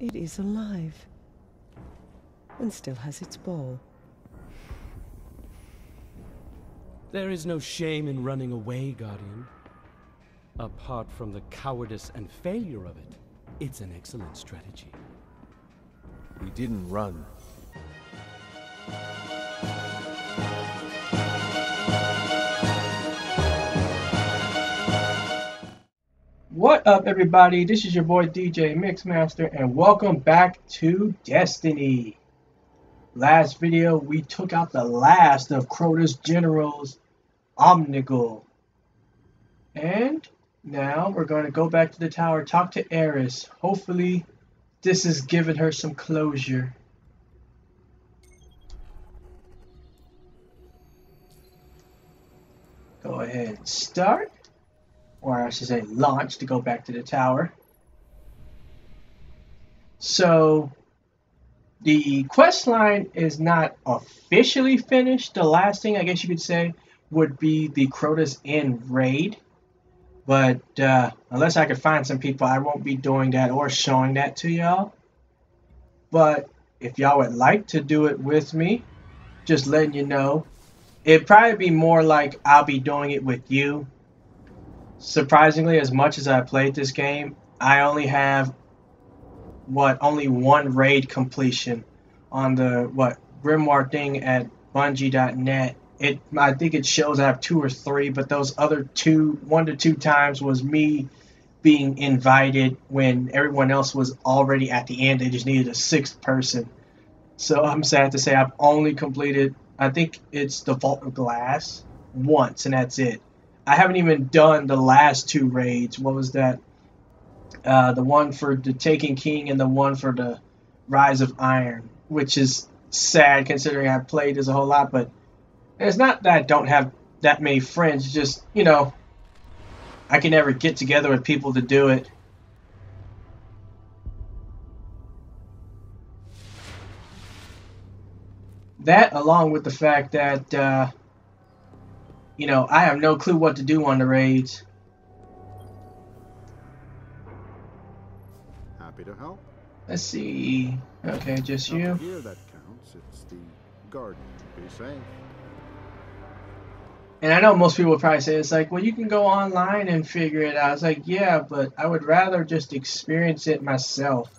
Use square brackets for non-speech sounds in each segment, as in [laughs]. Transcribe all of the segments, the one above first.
It is alive. And still has its ball. There is no shame in running away, Guardian. Apart from the cowardice and failure of it, it's an excellent strategy. We didn't run. What up, everybody? This is your boy DJ Mixmaster, and welcome back to Destiny. Last video, we took out the last of Crota's generals, Omnigul. And now we're going to go back to the tower, talk to Eris. Hopefully, this has given her some closure. Go ahead and start or I should say launch to go back to the tower. So the quest line is not officially finished. The last thing I guess you could say would be the Crota's End raid. But uh, unless I could find some people, I won't be doing that or showing that to y'all. But if y'all would like to do it with me, just letting you know. It'd probably be more like I'll be doing it with you surprisingly, as much as I played this game, I only have what only one raid completion on the what Grimoire thing at Bungie.net. It I think it shows I have two or three, but those other two, one to two times was me being invited when everyone else was already at the end. They just needed a sixth person. So I'm sad to say I've only completed. I think it's the Vault of Glass once, and that's it. I haven't even done the last two raids. What was that? Uh, the one for the Taken King and the one for the Rise of Iron, which is sad considering I've played this a whole lot. But it's not that I don't have that many friends. Just you know, I can never get together with people to do it. That, along with the fact that uh, you know, I have no clue what to do on the raids. Happy to help. Let's see. Okay, just you. Here that counts. It's the garden. Be safe. And I know most people would probably say it's like, well, you can go online and figure it out. It's like, yeah, but I would rather just experience it myself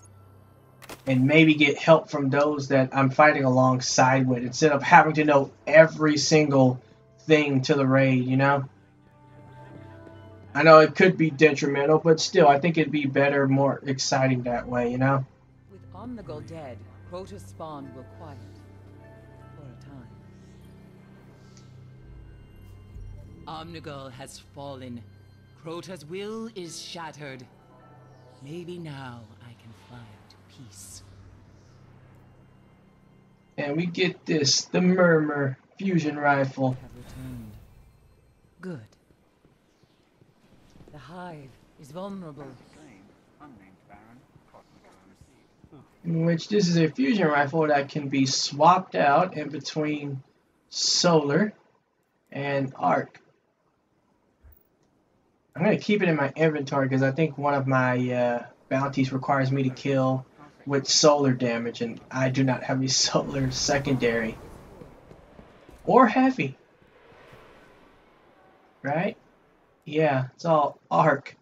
and maybe get help from those that I'm fighting alongside with instead of having to know every single thing to the raid, you know? I know it could be detrimental, but still, I think it'd be better, more exciting that way, you know? With Omnigul dead, Crota's spawn will quiet. For a time. Omnigul has fallen. Crota's will is shattered. Maybe now I can find peace. And we get this, the Murmur fusion rifle. Have returned. Good. The hive is vulnerable. In which this is a fusion rifle that can be swapped out in between solar and arc. I'm going to keep it in my inventory because I think one of my uh, bounties requires me to kill with solar damage and I do not have a [laughs] solar secondary or heavy. Right? Yeah, it's all arc.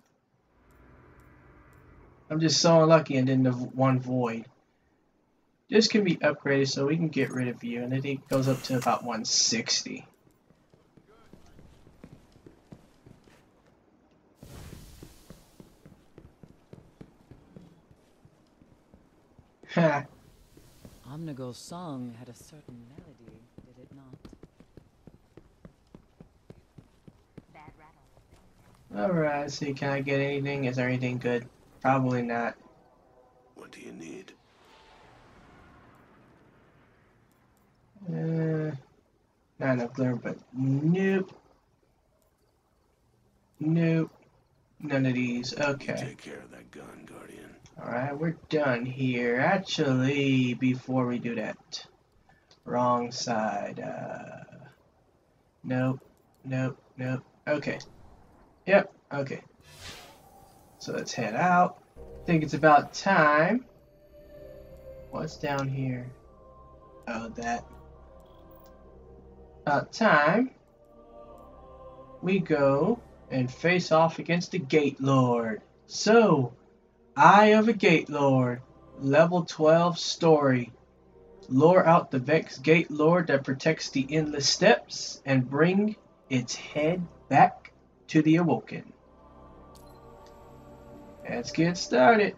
I'm just so unlucky and then the one void. This can be upgraded so we can get rid of you and I think it goes up to about 160. Ha. Song had a certain melody, did it not? Alright, see, can I get anything? Is there anything good? Probably not. What do you need? Uh, not enough glimmer, but nope. Nope. None of these. Okay. Take care of that gun, Guardian. Alright, we're done here. Actually, before we do that, wrong side. Uh, nope, nope, nope. Okay. Yep, okay. So let's head out. I think it's about time What's down here? Oh, that. About time we go and face off against the Gate Lord. So, Eye of a Gate Lord, level 12 story. Lure out the Vex Gate Lord that protects the endless steps and bring its head back to the Awoken. Let's get started.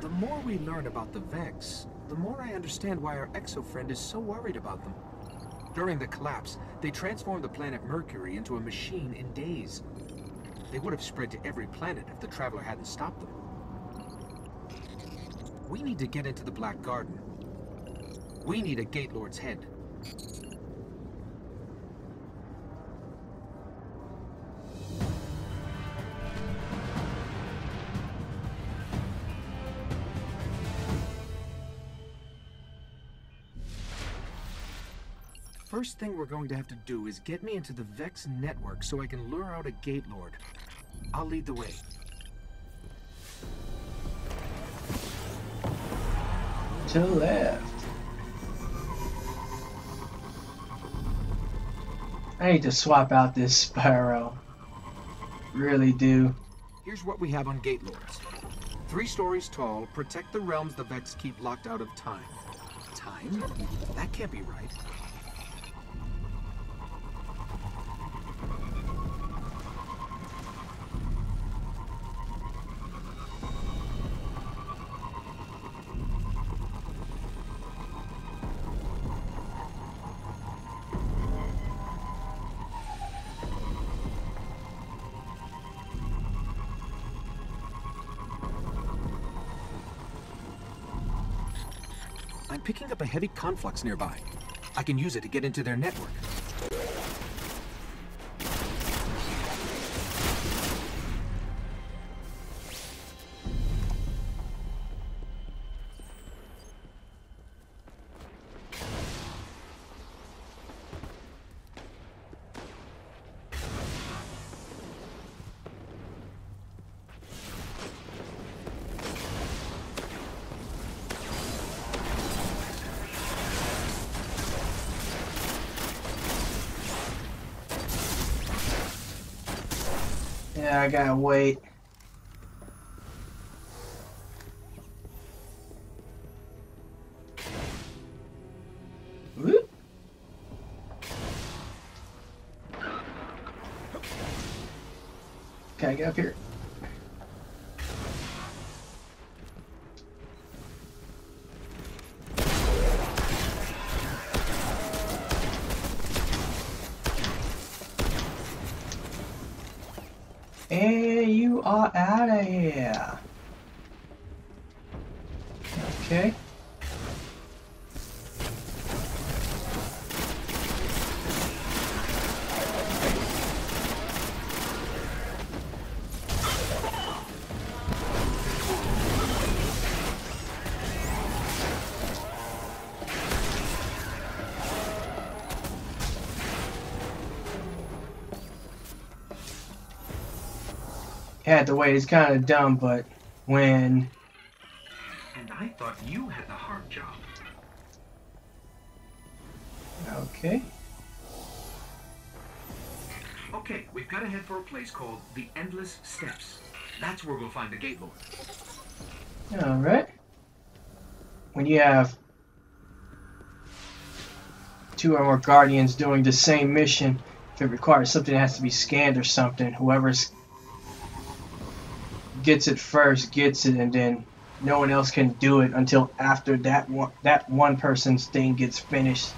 The more we learn about the Vex, the more I understand why our exo-friend is so worried about them. During the collapse, they transformed the planet Mercury into a machine in days. They would have spread to every planet if the Traveler hadn't stopped them. We need to get into the Black Garden. We need a Gate Lord's head. First thing we're going to have to do is get me into the Vex network so I can lure out a Gate Lord. I'll lead the way. To the left. I need to swap out this Spyro. Really do. Here's what we have on Gate Lords. Three stories tall, protect the realms the Vex keep locked out of time. Time? That can't be right. Heavy conflux nearby. I can use it to get into their network. Yeah, I gotta wait. Had to wait. It's kind of dumb, but when And I thought you had the hard job. okay, Okay, we've got to head for a place called the Endless Steps. That's where we'll find the Gate Lord. all right. When you have two or more guardians doing the same mission, if it requires something that has to be scanned or something, whoever's gets it first gets it, and then no one else can do it until after that one that one person's thing gets finished.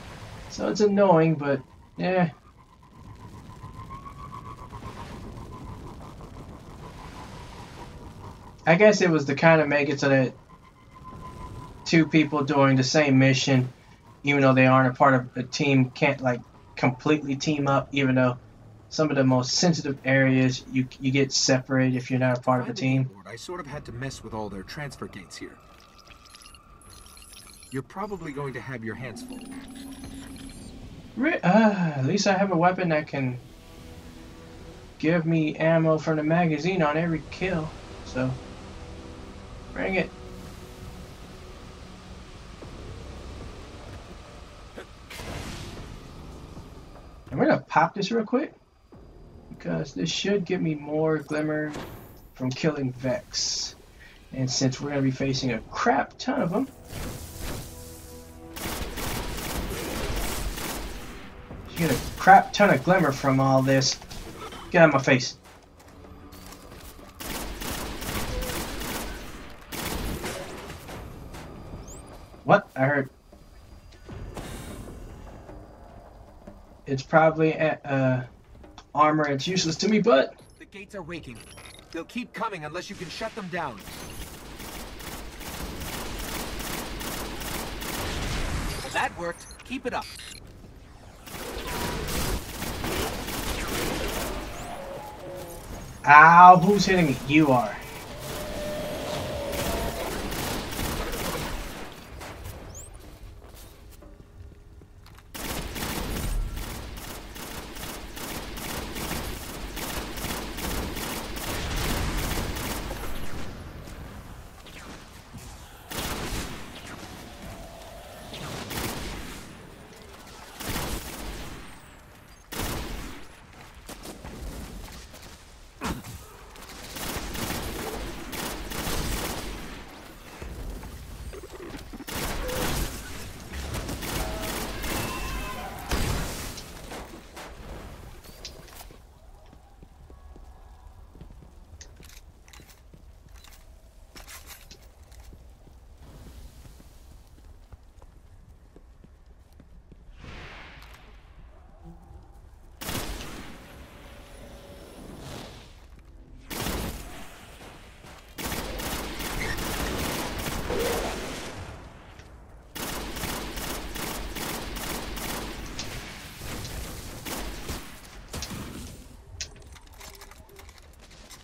So it's annoying, but yeah. I guess it was to kind of make it so that two people doing the same mission, even though they aren't a part of a team, can't like completely team up. Even though some of the most sensitive areas you you get separated if you're not a part of a the team. I sort of had to mess with all their transfer gates here. You're probably going to have your hands full. Re- uh, at least I have a weapon that can give me ammo from the magazine on every kill. So, bring it. I'm gonna pop this real quick because this should give me more glimmer from killing Vex. And since we're gonna be facing a crap ton of them, you get a crap ton of glimmer from all this. Get out of my face. What? I heard. It's probably at, uh, armor. It's useless to me, but The gates are waking. They'll keep coming unless you can shut them down. That worked. Keep it up. ow, who's hitting me? You are.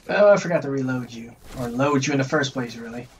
Oh, I forgot to reload you. Or load you in the first place, really.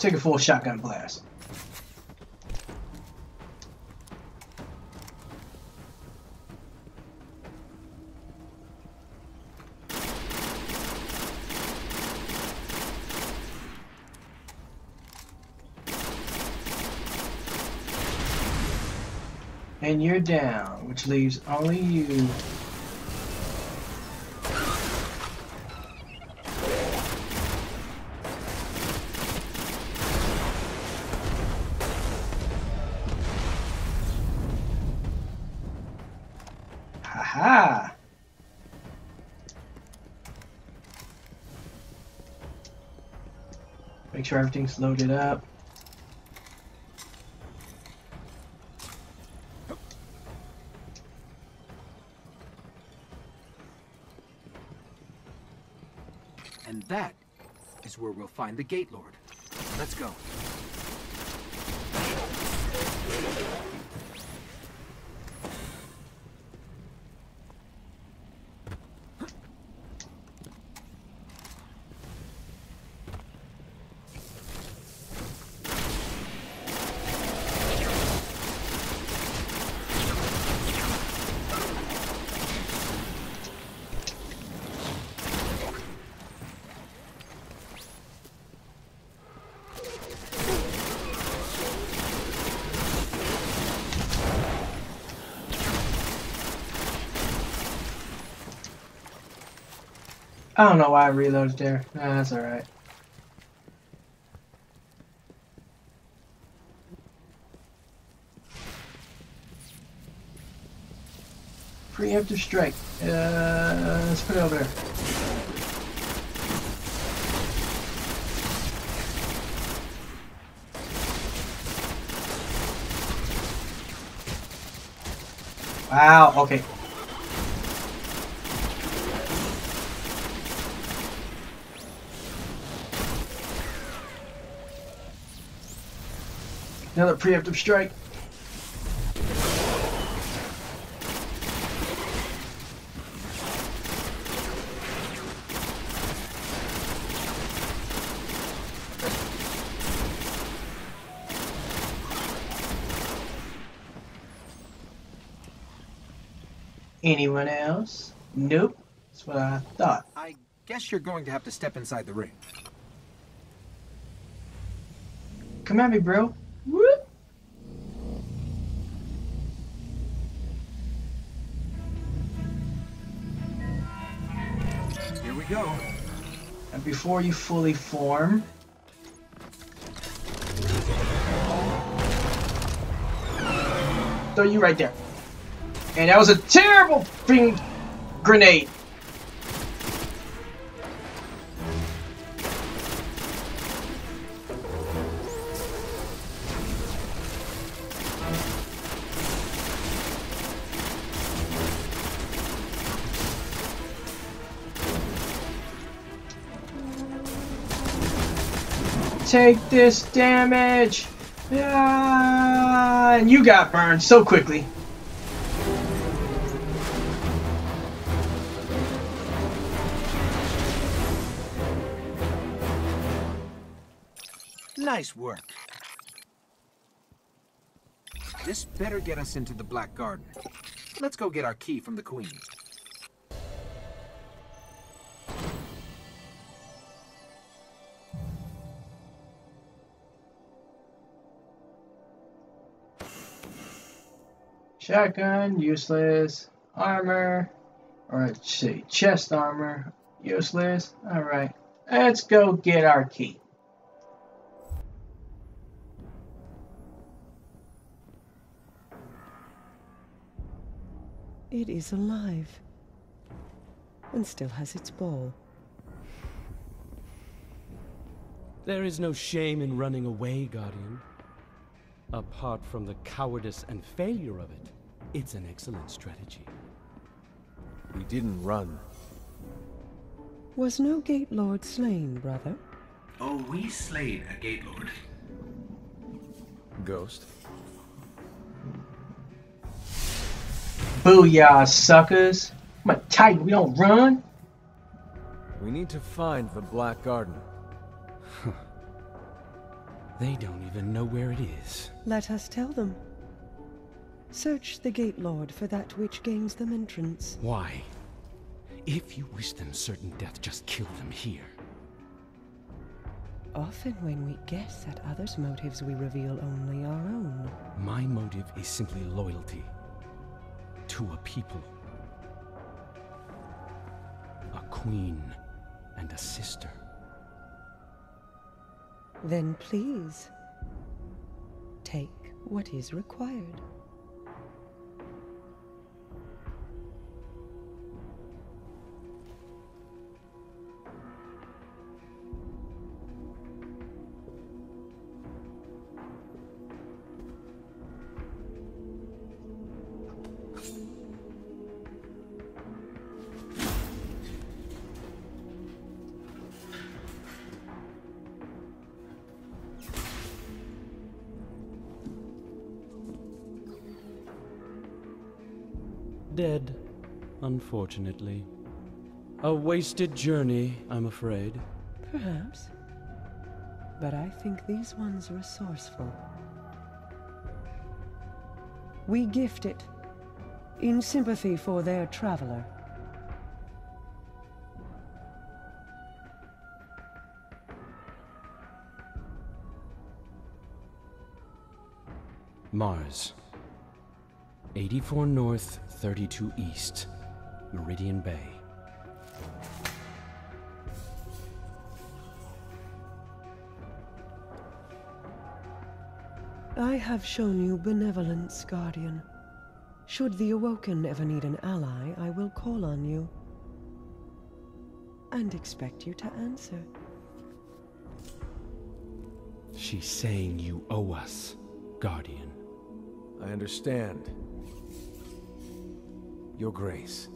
Take a full shotgun blast. And you're down, which leaves only you. Sure everything's loaded up. And that is where we'll find the Gate Lord. Let's go. I don't know why I reloaded there. Nah, that's alright. Preemptive strike. Uh, let's put it over there. Wow, okay. Another preemptive strike. Anyone else? Nope. That's what I thought. I guess you're going to have to step inside the ring. Come at me, bro. Before you fully form, throw you right there. And that was a terrible thing grenade. Take this damage! Yeah, and you got burned so quickly. Nice work. This better get us into the Black Garden. Let's go get our key from the Queen. Shotgun, useless. Armor, or let's see, chest armor, useless. Alright, let's go get our key. It is alive. And still has its ball. There is no shame in running away, Guardian. Apart from the cowardice and failure of it, it's an excellent strategy. We didn't run. Was no Gate Lord slain, brother? Oh, we slayed a Gate Lord. Ghost. Booyah, suckers! I'm a titan, we don't run! We need to find the Black Garden. They don't even know where it is. Let us tell them. Search the Gate Lord for that which gains them entrance. Why? If you wish them certain death, just kill them here. Often when we guess at others' motives, we reveal only our own. My motive is simply loyalty to a people, a queen, and a sister. Then please, take what is required. Unfortunately. A wasted journey, I'm afraid. Perhaps. But I think these ones are resourceful. We gift it in sympathy for their traveler. Mars. 84 North, 32 East, Meridian Bay. I have shown you benevolence, Guardian. Should the Awoken ever need an ally, I will call on you. And expect you to answer. She's saying you owe us, Guardian. I understand. Your Grace.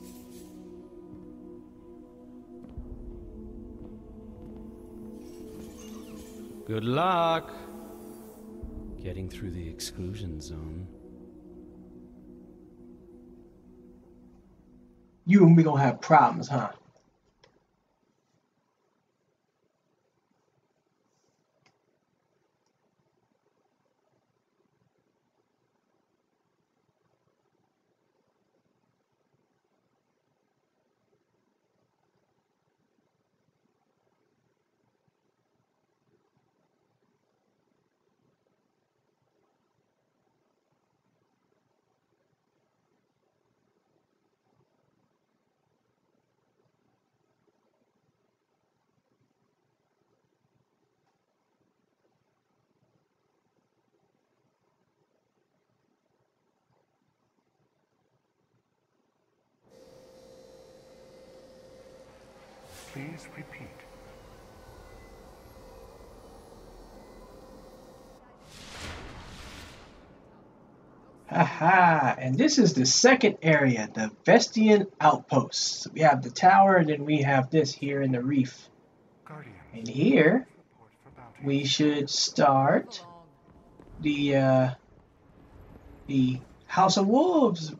Good luck getting through the exclusion zone. You and me gonna have problems, huh? Please repeat. Haha, and this is the second area, the Vestian Outpost. So we have the tower, and then we have this here in the reef. Guardian. And here, Report for bounty. we should start the, uh, the House of Wolves.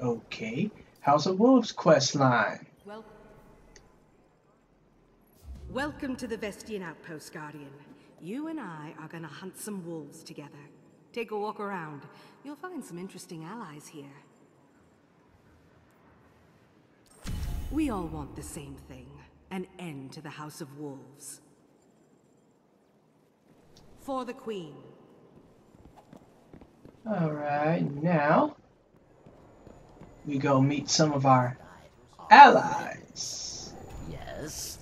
Okay, House of Wolves quest line. Well, welcome to the Vestian Outpost, Guardian. You and I are gonna hunt some wolves together. Take a walk around. You'll find some interesting allies here. We all want the same thing. An end to the House of Wolves. For the Queen. Alright, now we go meet some of our allies. Yes?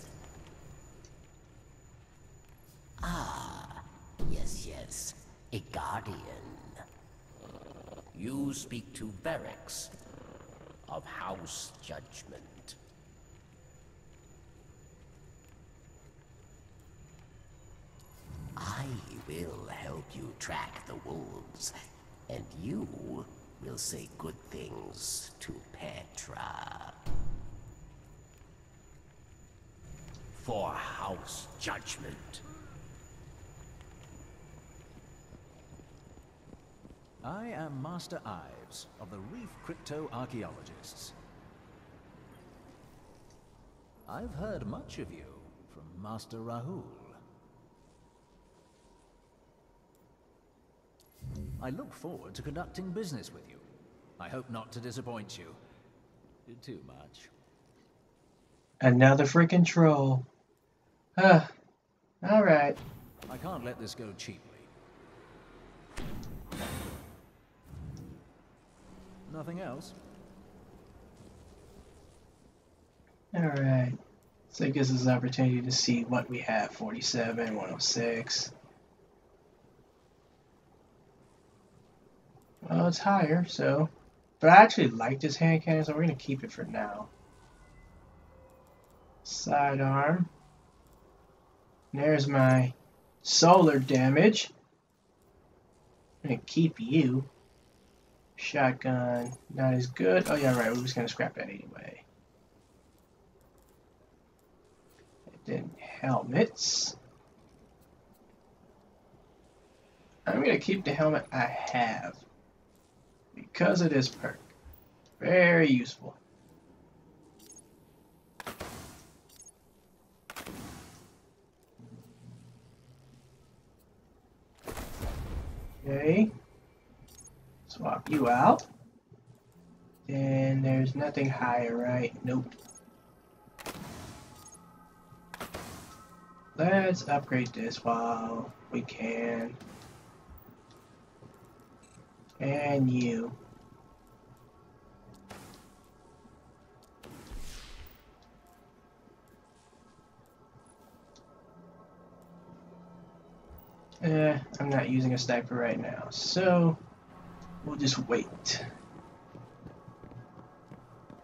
Ah, yes, yes. A guardian. You speak to Variks of House Judgment. I will help you track the wolves, and you will say good things to Petra. For House Judgment. I am Master Ives of the Reef Crypto Archaeologists. I've heard much of you from Master Rahool. I look forward to conducting business with you. I hope not to disappoint you too much. Another freaking troll. Huh. Alright. I can't let this go cheaply. Nothing else? Alright. So it gives us an opportunity to see what we have. 47, 106. Well, it's higher, so... But I actually like this hand cannon, so we're going to keep it for now. Sidearm. There's my solar damage. I'm going to keep you. Shotgun, not as good. Oh yeah, right, we're just to scrap that anyway. Then helmets. I'm to keep the helmet I have because of this perk. Very useful. Okay. Swap you out. And there's nothing higher, right? Nope. Let's upgrade this while we can. And you. Eh, I'm not using a sniper right now, so we'll just wait.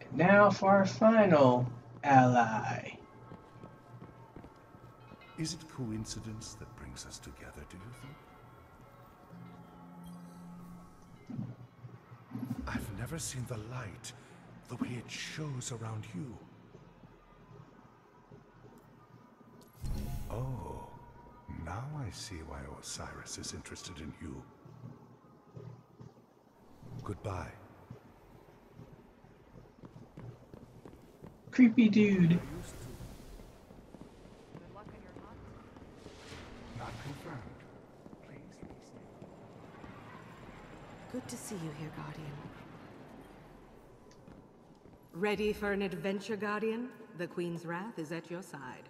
And now for our final ally. Is it coincidence that brings us together, do you think? I've never seen the light the way it shows around you. Oh, now I see why Osiris is interested in you. Goodbye. Creepy dude. Good to see you here, Guardian. Ready for an adventure, Guardian? The Queen's Wrath is at your side.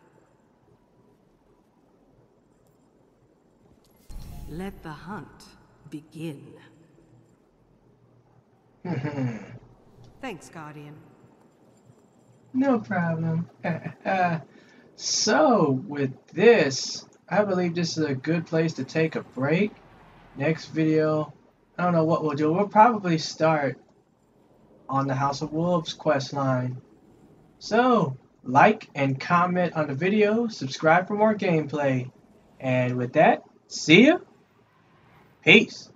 Let the hunt begin. [laughs] Thanks, Guardian. No problem. [laughs] Uh, so, with this, I believe this is a good place to take a break. Next video, I don't know what we'll do. We'll probably start on the House of Wolves quest line. So, like and comment on the video, subscribe for more gameplay. And with that, see ya. Peace.